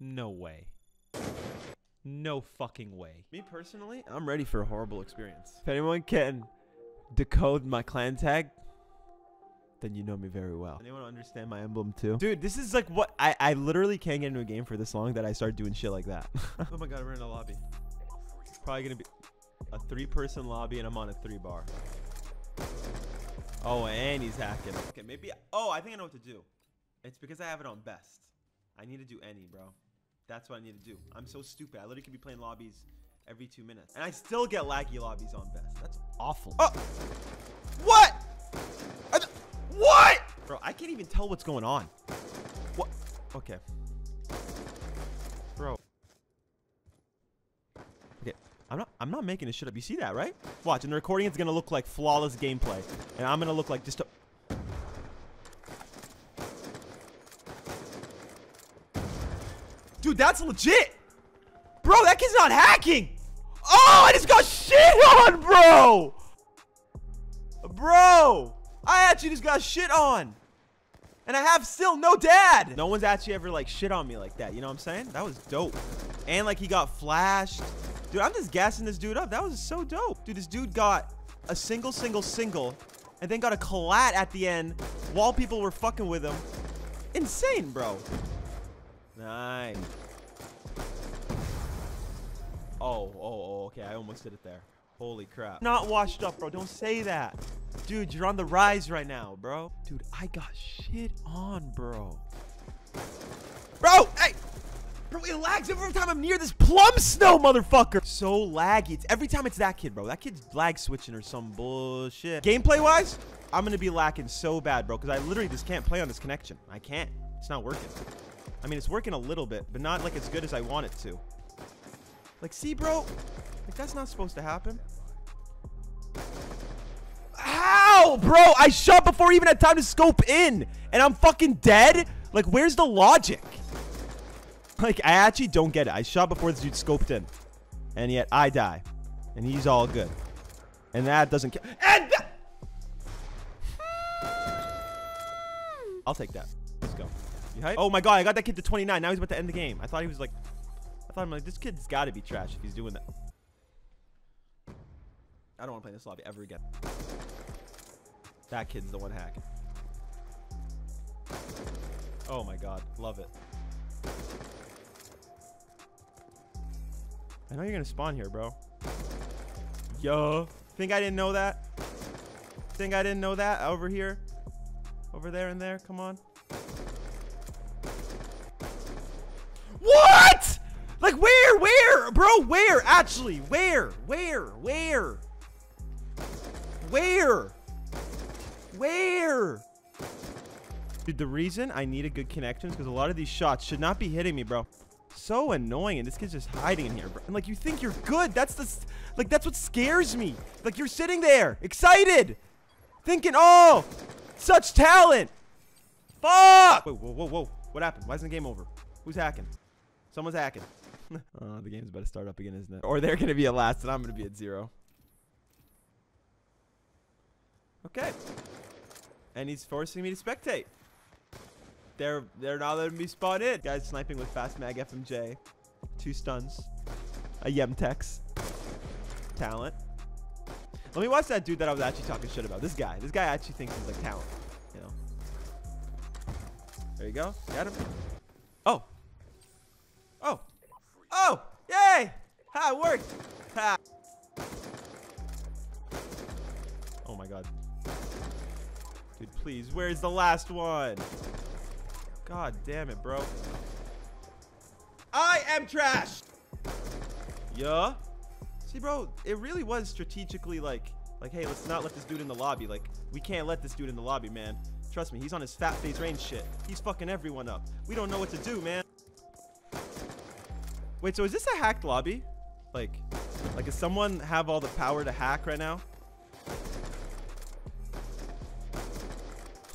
No way. No fucking way. Me personally, I'm ready for a horrible experience. If anyone can decode my clan tag, then you know me very well. Anyone understand my emblem too? Dude, this is like what I, I literally can't get into a game for this long that I start doing shit like that. oh my god, we're in a lobby. It's probably gonna be a three person lobby and I'm on a three bar. Oh, and he's hacking. Okay, maybe. Oh, I think I know what to do. It's because I have it on best. I need to do any, bro. That's what I need to do. I'm so stupid. I literally could be playing lobbies every two minutes. And I still get laggy lobbies on best. That's awful. Oh! What? What? Bro, I can't even tell what's going on. What? Okay. Bro. Okay. I'm not I'm not making this shit up. You see that, right? Watch, and the recording is gonna look like flawless gameplay. And I'm gonna look like just a that's legit. Bro, that kid's not hacking. Oh, I just got shit on, bro. Bro, I actually just got shit on. And I have still no dad. No one's actually ever like shit on me like that. You know what I'm saying? That was dope. And like he got flashed. Dude, I'm just gassing this dude up. That was so dope. Dude, this dude got a single, single, single. And then got a collat at the end while people were fucking with him. Insane, bro. Nice. Oh, oh, oh, okay. I almost did it there. Holy crap. Not washed up, bro. Don't say that. Dude, you're on the rise right now, bro. Dude, I got shit on, bro. Bro, hey! Bro, it lags every time I'm near this plum snow, motherfucker. So laggy. It's every time it's that kid, bro. That kid's lag switching or some bullshit. Gameplay-wise, I'm going to be lacking so bad, bro, because I literally just can't play on this connection. I can't. It's not working. I mean, it's working a little bit, but not like as good as I want it to. Like, see, bro? Like, that's not supposed to happen. How, bro? I shot before I even had time to scope in, and I'm fucking dead? Like, where's the logic? Like, I actually don't get it. I shot before this dude scoped in, and yet I die, and he's all good. And that doesn't count. And hmm. I'll take that. Let's go. Oh my god, I got that kid to 29. Now he's about to end the game. I thought he was like... I thought I'm like, this kid's got to be trash if he's doing that. I don't want to play this lobby ever again. That kid's the one hack. Oh my god, love it. I know you're gonna spawn here, bro. Yo, think I didn't know that? Think I didn't know that over here? Over there and there, come on. Like where? Where? Bro, where? Actually, where? Where? Where? Where? Where? Dude, the reason I need a good connection is because a lot of these shots should not be hitting me, bro. So annoying, and this kid's just hiding in here, bro. And like, you think you're good. That's the, like, that's what scares me. Like, you're sitting there, excited, thinking, oh, such talent. Fuck! Whoa, whoa, whoa, whoa. What happened? Why isn't the game over? Who's hacking? Someone's hacking. Oh, the game's about to start up again, isn't it? Or they're going to be at last, and I'm going to be at zero. Okay. And he's forcing me to spectate. They're they're not letting me spawn in. Guys sniping with Fast Mag FMJ. Two stuns. A Semtex. Talent. Let me watch that dude that I was actually talking shit about. This guy. This guy actually thinks he's like talent. You know. There you go. Got him. Oh. Oh. Oh! Yay! It worked! Ha! Oh my god. Dude, please, where's the last one? God damn it, bro. I am trash! Yeah? See, bro, it really was strategically like, like, hey, let's not let this dude in the lobby. Like, we can't let this dude in the lobby, man. Trust me, he's on his fat face range shit. He's fucking everyone up. We don't know what to do, man. Wait, so is this a hacked lobby? Like, like does someone have all the power to hack right now?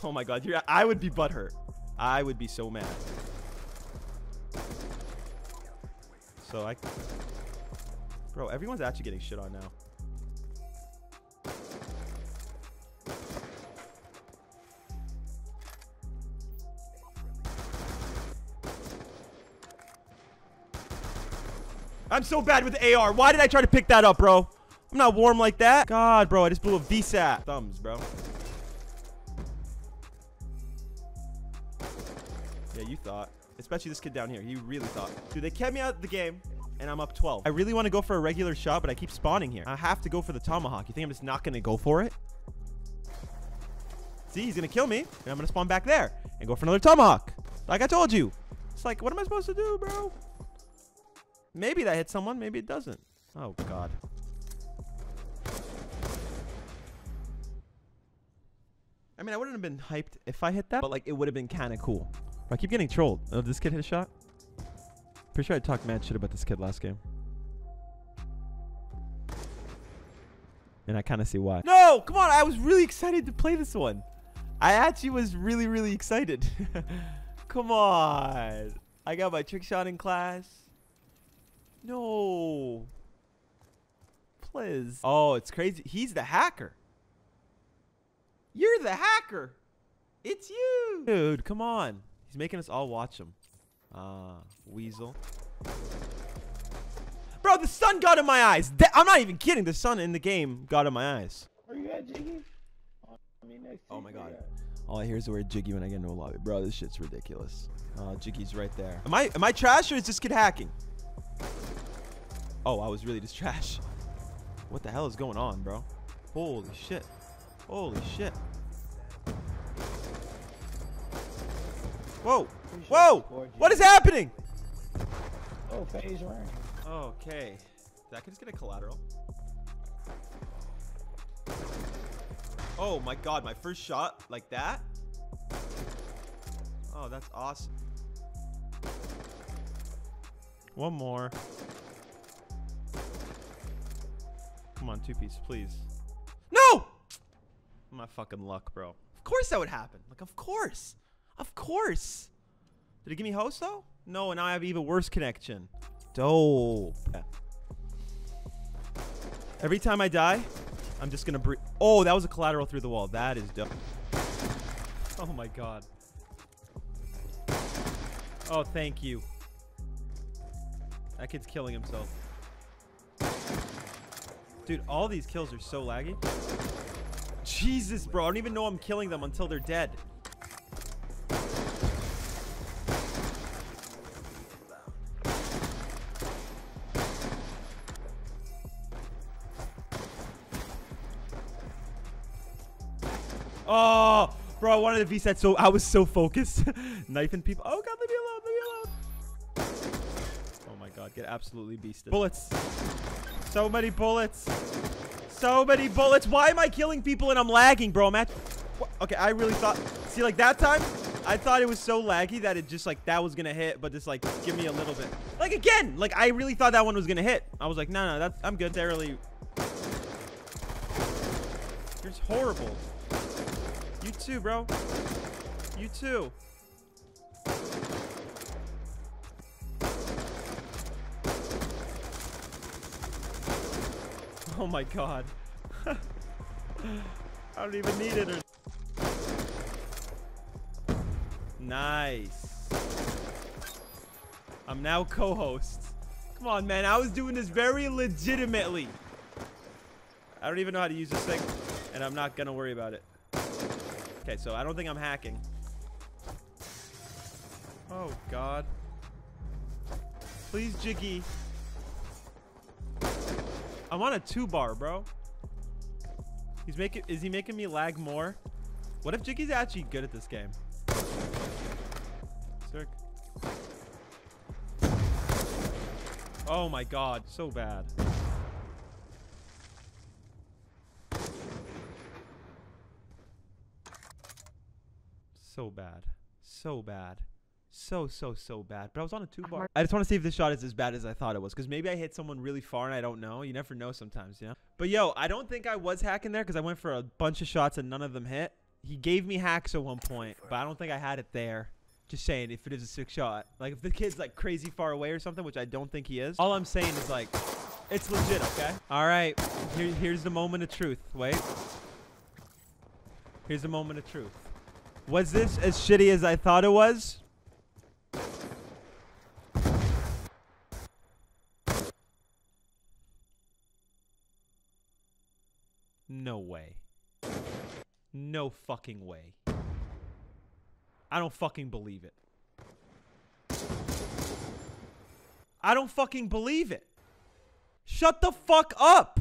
Oh my god, you're, I would be butthurt. I would be so mad. So I... Bro, everyone's actually getting shit on now. I'm so bad with AR. Why did I try to pick that up, bro? I'm not warm like that. God, bro, I just blew a VSAT. Thumbs, bro. Yeah, you thought. Especially this kid down here. He really thought. Dude, they kept me out of the game, and I'm up 12. I really want to go for a regular shot, but I keep spawning here. I have to go for the tomahawk. You think I'm just not going to go for it? See, he's going to kill me, and I'm going to spawn back there and go for another tomahawk. Like I told you. It's like, what am I supposed to do, bro? Maybe that hit someone. Maybe it doesn't. Oh, God. I mean, I wouldn't have been hyped if I hit that, but like, it would have been kind of cool. I keep getting trolled. Oh, this kid hit a shot? Pretty sure I talked mad shit about this kid last game. And I kind of see why. No, come on. I was really excited to play this one. I actually was really, really excited. come on. I got my trick shot in class. No. Please. Oh, it's crazy. He's the hacker. You're the hacker. It's you. Dude, come on. He's making us all watch him. Ah, uh, Weasel. Bro, the sun got in my eyes. I'm not even kidding. The sun in the game got in my eyes. Where you at, Jiggy? Oh my god. All I hear is the word Jiggy when I get into a lobby. Bro, this shit's ridiculous. Uh, Jiggy's right there. Am I am I trash or is this kid hacking? Oh, I was really just trash. What the hell is going on, bro? Holy shit. Holy shit. Whoa. Whoa. What is happening? Oh, phase rank. Okay. That can just get a collateral. Oh my god, my first shot like that? Oh, that's awesome. One more. Come on, two piece, please. No! My fucking luck, bro. Of course that would happen. Like, of course. Of course. Did it give me host, though? No, and now I have even worse connection. Dope. Every time I die, I'm just going to breathe. Oh, that was a collateral through the wall. That is dope. Oh, my God. Oh, thank you. That kid's killing himself. Dude, all these kills are so laggy. Jesus, bro. I don't even know I'm killing them until they're dead. Oh, bro, I wanted to VSAT so I was so focused. Knifing people. Get absolutely beasted. Bullets. So many bullets. So many bullets. Why am I killing people and I'm lagging, bro? I'm at Okay, I really thought See like that time I thought it was so laggy that it just like that was gonna hit, but just like give me a little bit. Like again, like I really thought that one was gonna hit. I was like, no, no, that's I'm good. That really. You're horrible. You too, bro. You too. Oh my god. I don't even need it. Nice. I'm now co-host. Come on, man. I was doing this very legitimately. I don't even know how to use this thing, and I'm not going to worry about it. Okay, so I don't think I'm hacking. Oh, God. Please, Jiggy. I'm on a two bar, bro. He's making, is he making me lag more? What if Jiggy's actually good at this game? Oh my god, so bad. So bad. So bad. So, so, so bad. But I was on a two bar. I just want to see if this shot is as bad as I thought it was. Because maybe I hit someone really far and I don't know. You never know sometimes, know? But yo, I don't think I was hacking there because I went for a bunch of shots and none of them hit. He gave me hacks at one point, but I don't think I had it there. Just saying, if it is a sick shot. Like, if the kid's, like, crazy far away or something, which I don't think he is. All I'm saying is, like, it's legit, okay? All right. Here, here's the moment of truth. Wait. Here's the moment of truth. Was this as shitty as I thought it was? No way. No fucking way. I don't fucking believe it. I don't fucking believe it. Shut the fuck up.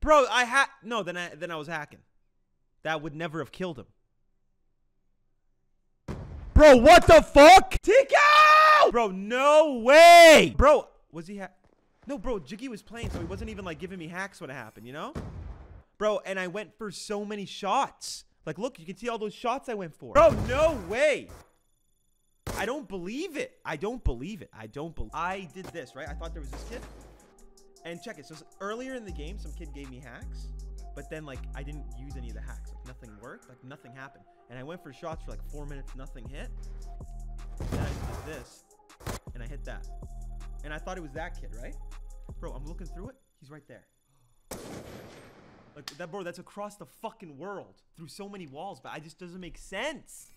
Bro, I ha No, then I then I was hacking. That would never have killed him. Bro, what the fuck? Tico! Bro, no way. Bro, was he ha No, bro, Jiggy was playing, so he wasn't even like giving me hacks when it happened, you know? Bro, and I went for so many shots. Like, look, you can see all those shots I went for. Bro, no way. I don't believe it. I don't believe it. I don't believe I did this, right? I thought there was this kid. And check it. So earlier in the game, some kid gave me hacks. But then, like, I didn't use any of the hacks. Like, nothing worked. Like, nothing happened. And I went for shots for like four minutes. Nothing hit. Then I did this. And I hit that. And I thought it was that kid, right? Bro, I'm looking through it. He's right there. Like that, bro. That's across the fucking world through so many walls, but I just doesn't make sense.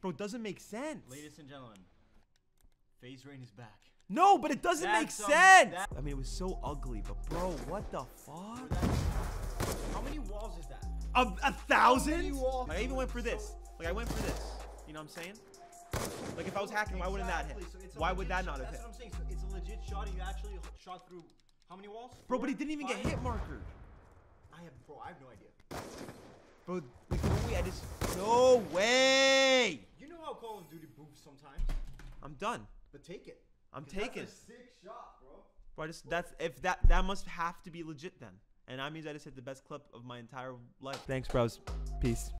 Bro, it doesn't make sense. Ladies and gentlemen, FaZe Rain is back. No, but it doesn't make That's, um, sense. I mean, it was so ugly, but bro, what the fuck? How many walls is that? A, a many thousand? I even went for this. Like I went for this. You know what I'm saying? Like if I was hacking, why wouldn't that hit? Exactly, so it's a Why would that shot. not have That's hit? what I'm saying. So it's a legit shot, you actually shot through how many walls? Bro, but he didn't even get hit markered. I have, bro. I have no idea. Bro, like no way. I just no way. You know how Call of Duty moves sometimes, I'm done. but take it. I'm 'Cause that's a taking. sick shot, bro. Bro, I just that's if that that must have to be legit then. And that means I just hit the best clip of my entire life. Thanks, bros. Peace.